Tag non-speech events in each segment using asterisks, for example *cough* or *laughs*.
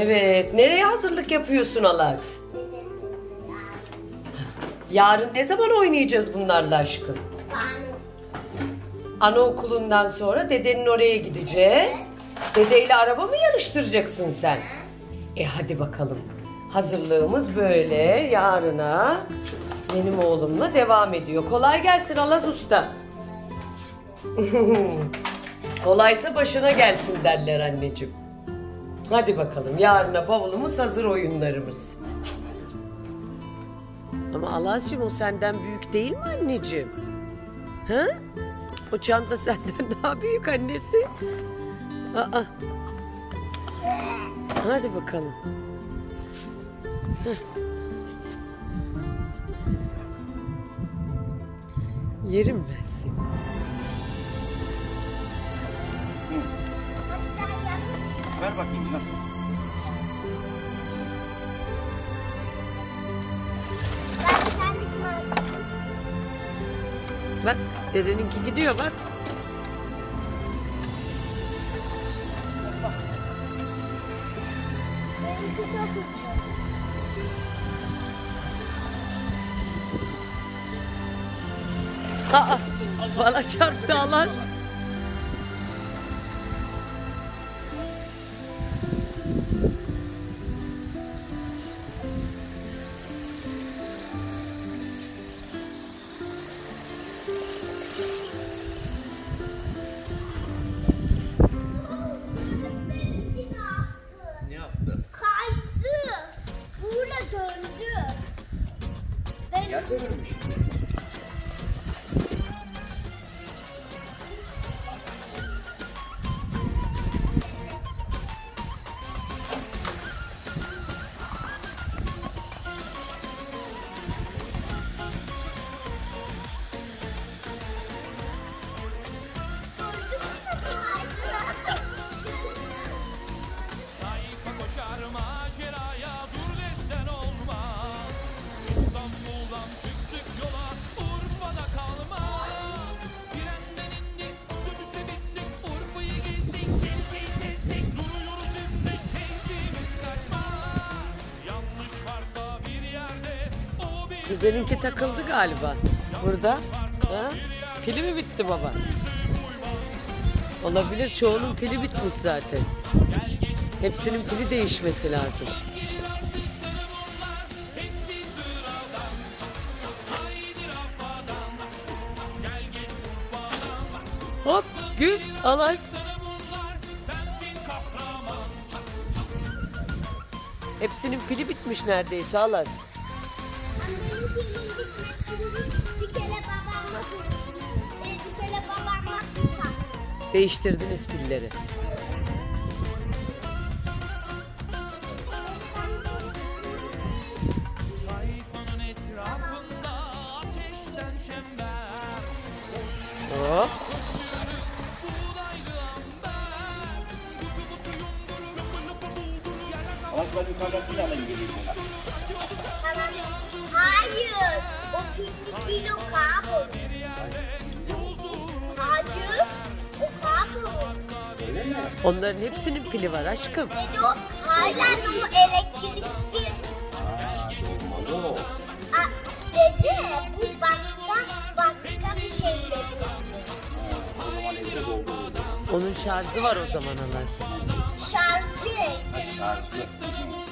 Evet. Nereye hazırlık yapıyorsun Alaz? Yarın ne zaman oynayacağız bunlarla aşkım? Anaokulundan sonra dedenin oraya gideceğiz. Dedeyle araba mı yarıştıracaksın sen? E hadi bakalım. Hazırlığımız böyle. Yarına benim oğlumla devam ediyor. Kolay gelsin Alaz Usta. *laughs* Kolaysa başına gelsin derler anneciğim. Hadi bakalım yarına bavulumuz hazır oyunlarımız. Ama Alazcığım o senden büyük değil mi anneciğim? Ha? O çanta senden *laughs* daha büyük annesi. Aa. Hadi bakalım. Yerim ben Ver bakayım. Ver. Bak dedeninki gidiyor bak. Aa, bana çarptı Alaz. Kuzeninki takıldı galiba. Burada. Ha? Pili mi bitti baba? Olabilir. Çoğunun pili bitmiş zaten. Hepsinin pili değişmesi lazım. Hop gül alay. Hepsinin pili bitmiş neredeyse alay. Bir kere babamla bir kere babamla Değiştirdiniz pilleri. Sayfanın etrafında ateşten çember Hop. Alayım geleyim ona. Hayır. O pinli kilo kabul. Hayır. O kabul. Öyle mi? Onların hepsinin pili var aşkım. Dedi o hala o elektrikli. Aa, dolmalı o. Aa, dedi bu başka başka bir şey dedi. O zaman evde. Onun şarjı var o zaman Alaz. Şarjı. Ha, şarjlı.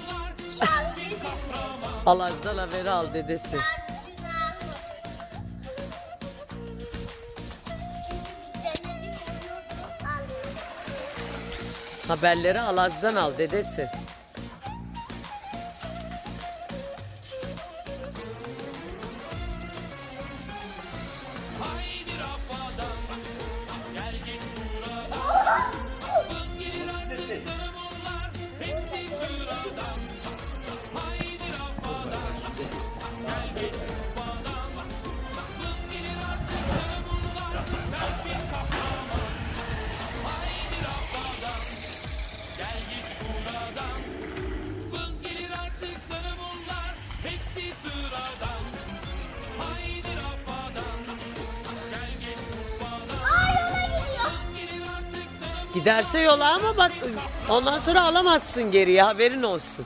Şarjı. Alaz'dan haberi al dedesi. Haberleri Alaz'dan al dedesi. Giderse yola ama bak ondan sonra alamazsın geriye haberin olsun.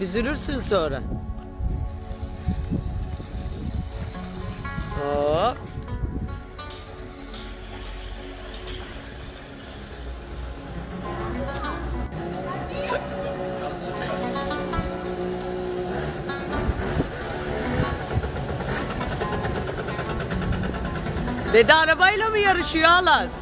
Üzülürsün sonra. Hop. Dede arabayla mı yarışıyor Alas?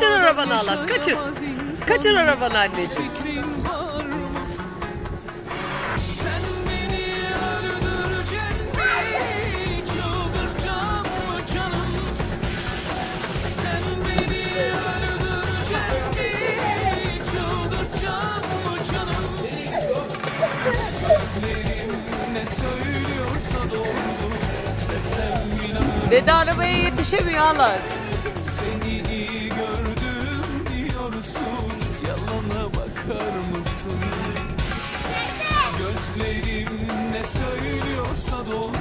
canım? Gözlerim ne söylüyorsa doğru Desem inanırım Dede arabaya yetişemiyor Alas. Todo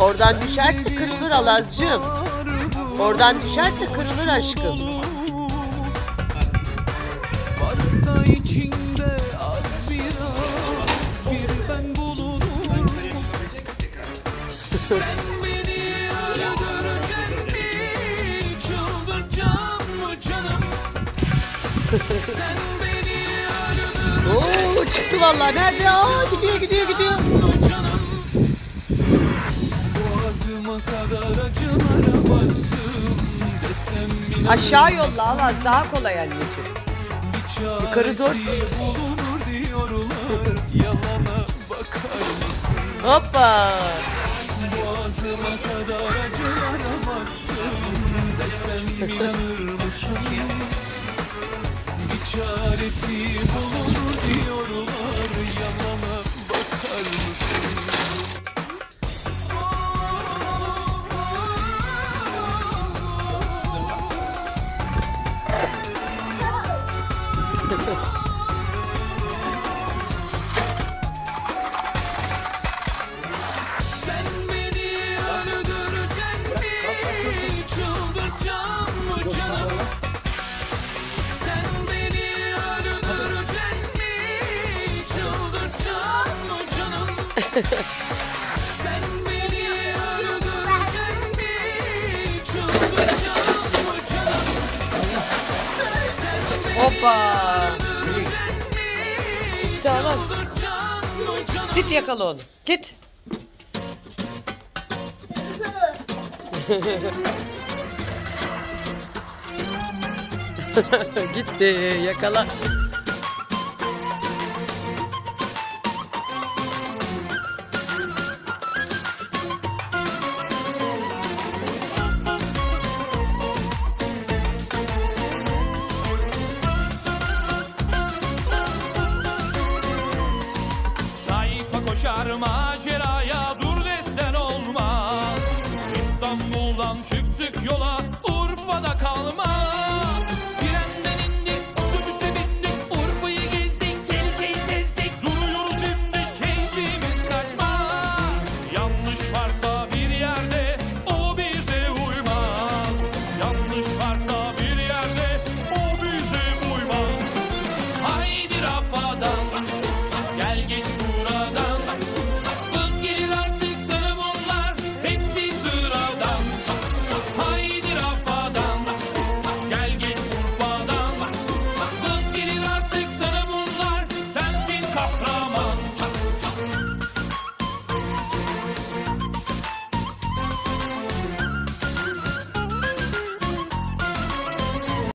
Oradan düşerse kırılır Alazcığım. Oradan düşerse kırılır aşkım. Varsa içinde az biraz bir ben bulunurum Sen beni öldürecek mi? Çıldıracağım mı canım? Sen beni öldürecek Oo çıktı vallahi. Nerede? Aa gidiyor gidiyor Aşağı yolla Alaz daha kolay anneciğim. Yukarı zor. bulunur? Hoppa. Boğazıma kadar acılara baktım Desem inanır mısın? Bir çaresi bulunur *laughs* Hoppa. canım? Git yakala onu. Git. *laughs* Gitti yakala. Koşar maceraya dur desen olmaz. İstanbul'dan çıktık yola Urfa'da kalmaz